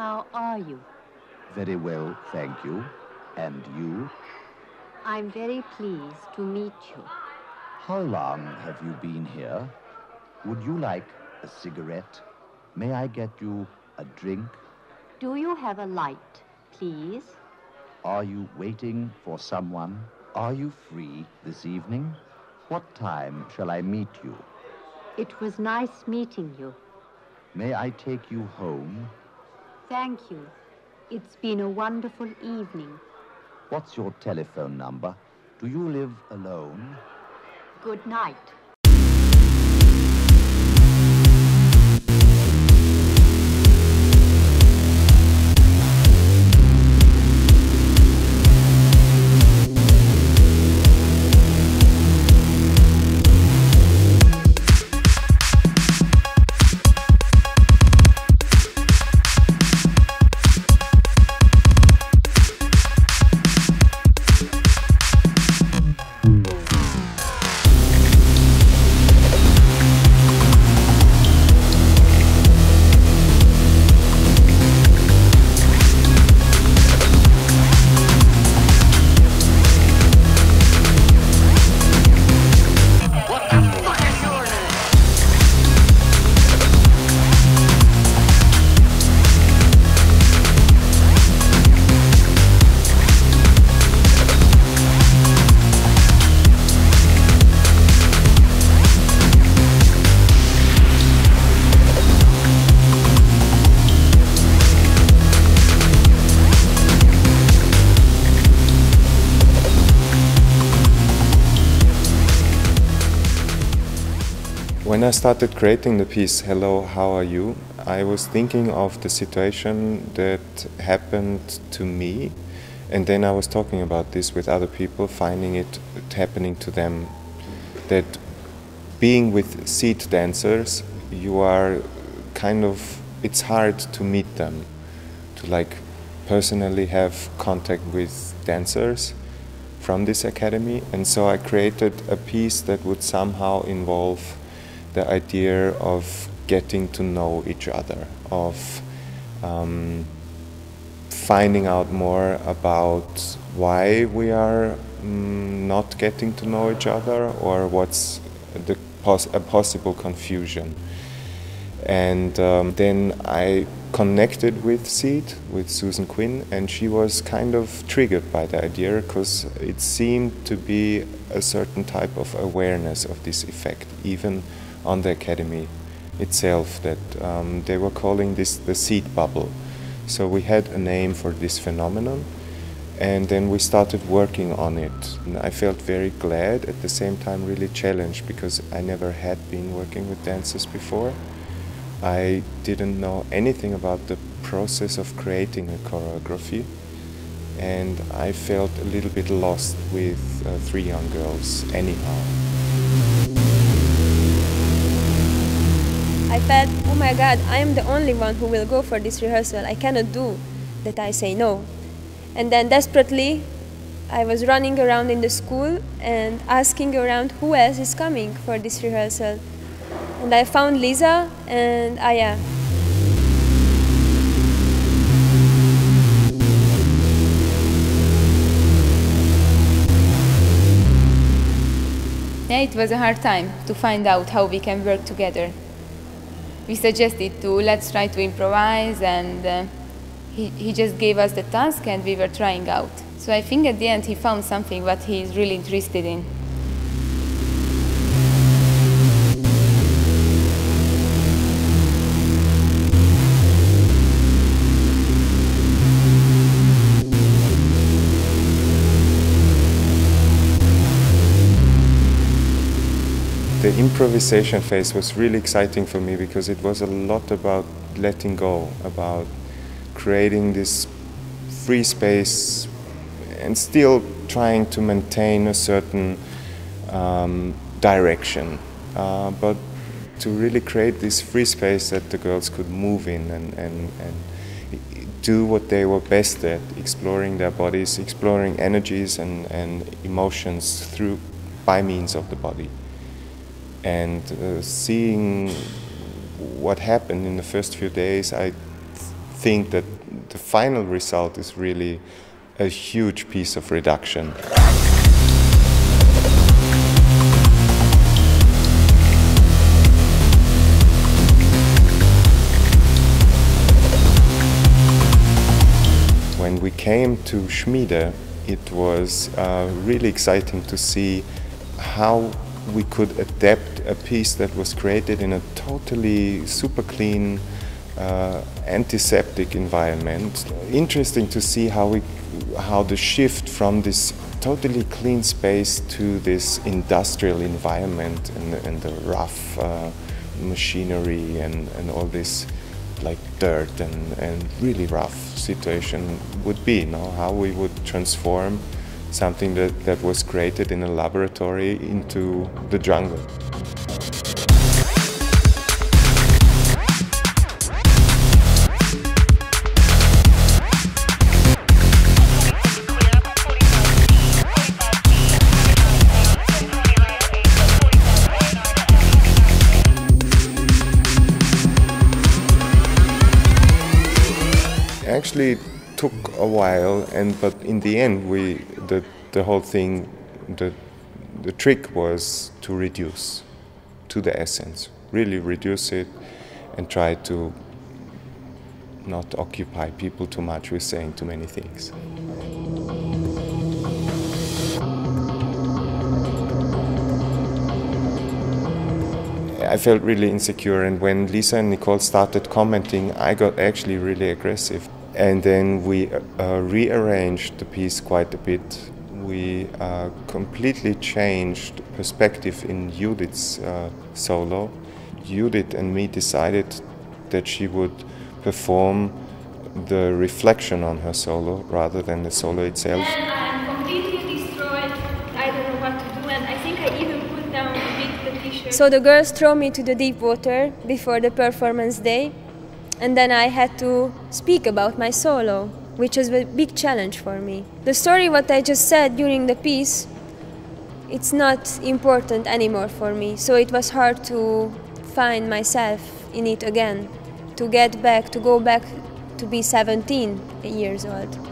How are you? Very well, thank you. And you? I'm very pleased to meet you. How long have you been here? Would you like a cigarette? May I get you a drink? Do you have a light, please? Are you waiting for someone? Are you free this evening? What time shall I meet you? It was nice meeting you. May I take you home? Thank you. It's been a wonderful evening. What's your telephone number? Do you live alone? Good night. When I started creating the piece Hello, How Are You, I was thinking of the situation that happened to me, and then I was talking about this with other people, finding it happening to them. That being with SEAD dancers, you are kind of, it's hard to meet them, to like personally have contact with dancers from this academy, and so I created a piece that would somehow involve the idea of getting to know each other, of um, finding out more about why we are mm, not getting to know each other or what's the pos a possible confusion. And um, then I connected with SEAD, with Susan Quinn, and she was kind of triggered by the idea because it seemed to be a certain type of awareness of this effect, even on the academy itself that um, they were calling this the SEAD bubble. So we had a name for this phenomenon and then we started working on it. And I felt very glad, at the same time really challenged because I never had been working with dancers before. I didn't know anything about the process of creating a choreography and I felt a little bit lost with uh, three young girls anyhow. I felt, oh my god, I am the only one who will go for this rehearsal. I cannot do that I say no. And then desperately, I was running around in the school and asking around who else is coming for this rehearsal. And I found Lisa and Aja. Yeah, it was a hard time to find out how we can work together we suggested to let's try to improvise and uh, he, he just gave us the task and we were trying out. So I think at the end he found something what he is really interested in. The improvisation phase was really exciting for me because it was a lot about letting go, about creating this free space and still trying to maintain a certain um, direction, uh, but to really create this free space that the girls could move in and, and, and do what they were best at, exploring their bodies, exploring energies and, and emotions through by means of the body and uh, seeing what happened in the first few days, I think that the final result is really a huge piece of reduction. When we came to Schmiede, it was uh, really exciting to see how we could adapt a piece that was created in a totally super clean uh, antiseptic environment. Interesting to see how we, how the shift from this totally clean space to this industrial environment and, and the rough uh, machinery and, and all this like dirt and, and really rough situation would be, you know, how we would transform something that, that was created in a laboratory into the jungle. actually took a while, and but in the end, we the the whole thing, the the trick was to reduce to the essence, really reduce it, and try to not occupy people too much with saying too many things. I felt really insecure, and when Lisa and Nicole started commenting, I got actually really aggressive. And then we uh, rearranged the piece quite a bit. We uh, completely changed perspective in Judit's uh, solo. Judit and me decided that she would perform the reflection on her solo rather than the solo itself. And I'm completely destroyed. I don't know what to do, and I think I even put down a bit the t-shirt. So the girls throw me to the deep water before the performance day, and then I had to speak about my solo, which was a big challenge for me. The story, what I just said during the piece, it's not important anymore for me, so it was hard to find myself in it again, to get back, to go back to be 17 years old.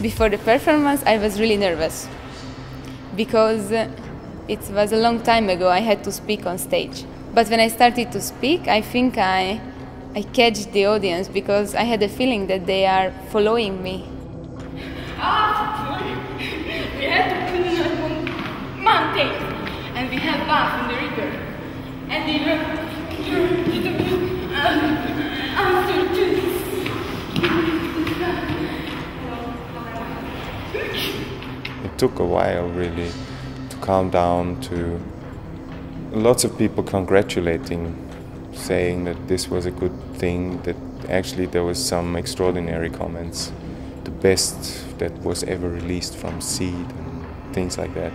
Before the performance, I was really nervous because uh, it was a long time ago I had to speak on stage. But when I started to speak, I think I, I catch the audience because I had a feeling that they are following me. we had to clean up on mountains and we had bath in the river. And this. It took a while really to calm down to lots of people congratulating, saying that this was a good thing, that actually there was some extraordinary comments, the best that was ever released from SEAD and things like that,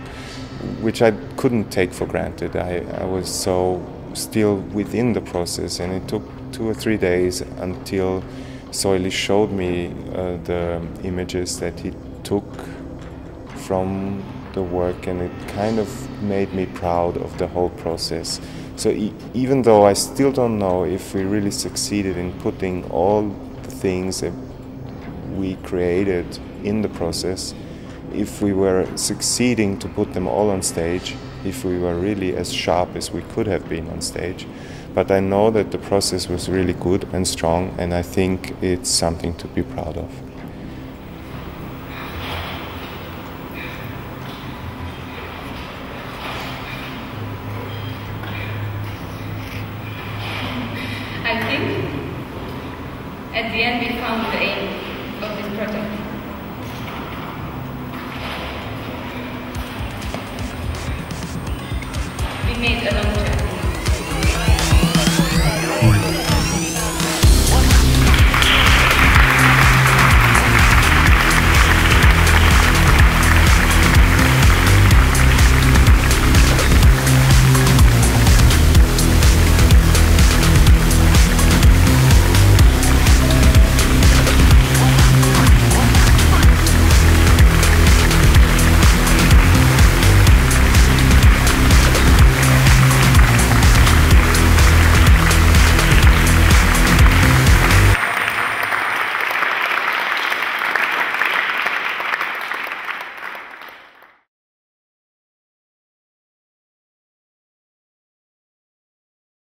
which I couldn't take for granted. I, I was so still within the process and it took two or three days until Zoilly showed me uh, the images that he took from the work and it kind of made me proud of the whole process. So e- even though I still don't know if we really succeeded in putting all the things that we created in the process, if we were succeeding to put them all on stage, if we were really as sharp as we could have been on stage. But I know that the process was really good and strong, and I think it's something to be proud of. At the end we found the aim of this project.